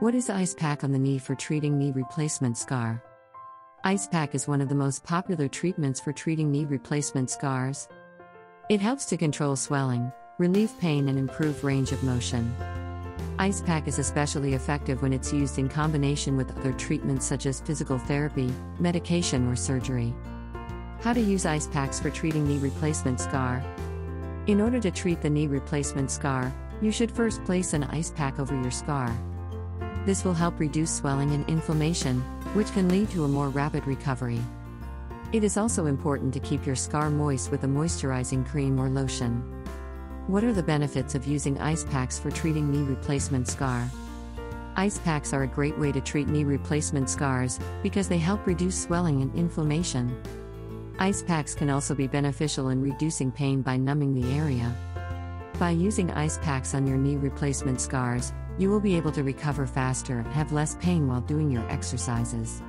What is ice pack on the knee for treating knee replacement scar? Ice pack is one of the most popular treatments for treating knee replacement scars. It helps to control swelling, relieve pain, and improve range of motion. Ice pack is especially effective when it's used in combination with other treatments such as physical therapy, medication, or surgery. How to use ice packs for treating knee replacement scar. In order to treat the knee replacement scar, you should first place an ice pack over your scar. This will help reduce swelling and inflammation, which can lead to a more rapid recovery. It is also important to keep your scar moist with a moisturizing cream or lotion. What are the benefits of using ice packs for treating knee replacement scar? Ice packs are a great way to treat knee replacement scars because they help reduce swelling and inflammation. Ice packs can also be beneficial in reducing pain by numbing the area. By using ice packs on your knee replacement scars, you will be able to recover faster and have less pain while doing your exercises.